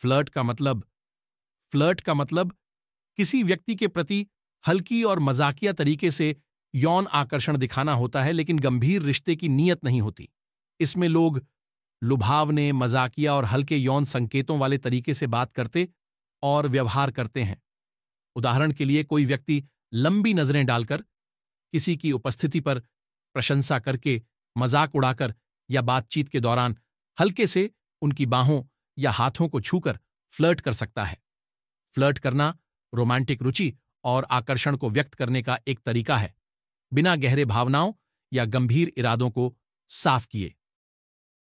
Flirt का मतलब flirt का मतलब किसी व्यक्ति के प्रति हल्की और मजाकिया तरीके से यौन आकर्षण दिखाना होता है, लेकिन गंभीर रिश्ते की नीयत नहीं होती। इसमें लोग लुभावने, मजाकिया और हल्के यौन संकेतों वाले तरीके से बात करते और व्यवहार करते हैं। उदाहरण के लिए कोई व्यक्ति लंबी नज़रें डालकर किसी की उपस्थिति पर प्रशंसा करके मज़ाक उड़ाकर या बातचीत के दौरान हल्के से उनकी बाहों या हाथों को छूकर फ्लर्ट कर सकता है। फ्लर्ट करना रोमांटिक रुचि और आकर्षण को व्यक्त करने का एक तरीका है। बिना गहरे भावनाओं या गंभीर इरादों को साफ़ किए।